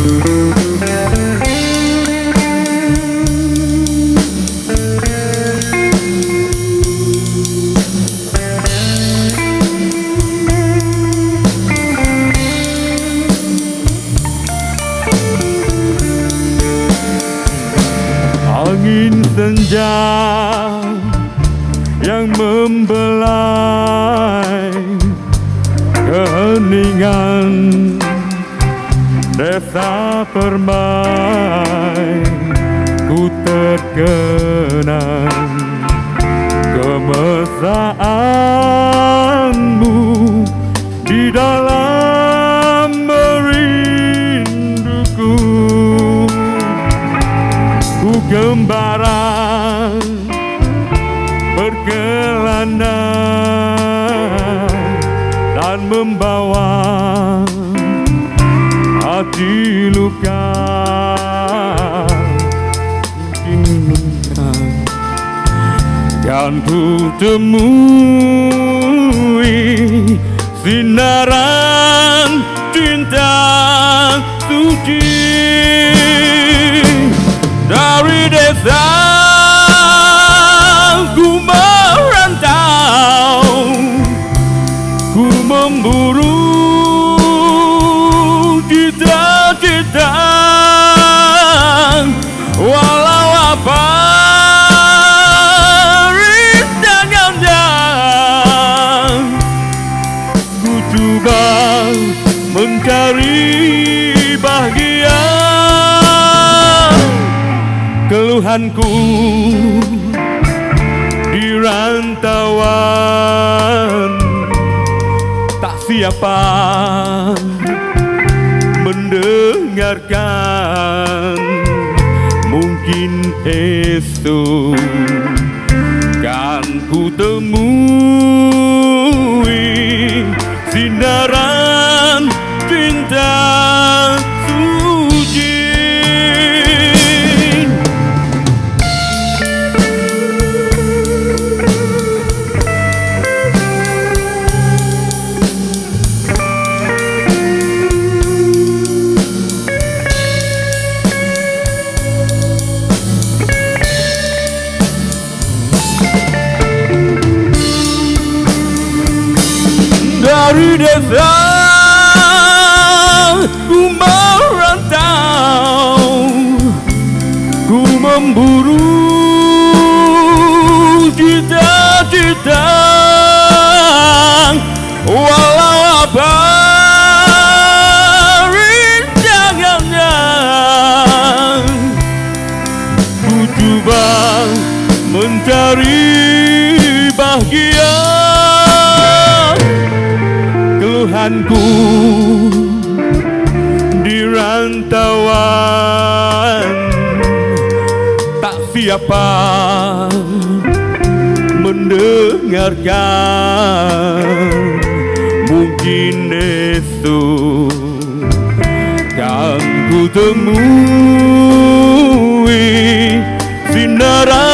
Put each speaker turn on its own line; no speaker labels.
Angin senja yang membelai keheningan. Desa permai ku terkenang kemesaanmu di dalam merinduku. Ku gembara berkelana dan membawa hati luka. Mungkin luka. Yang ku temui sinaran cinta suci. Dari desa ku merantau ku memburu cita-cita walau apa rintangannya ku coba mencari bahagia. Keluhanku di rantauan. Tak siapa mendengarkan. Mungkin esok kan ku temui dari desa ku merantau. Ku memburu cita-cita. Walau apa rintangannya ku coba mencari bahagia keluhanku di rantauan. Tak siapa mendengarkan. Mungkin esok kan ku temui. Sinaran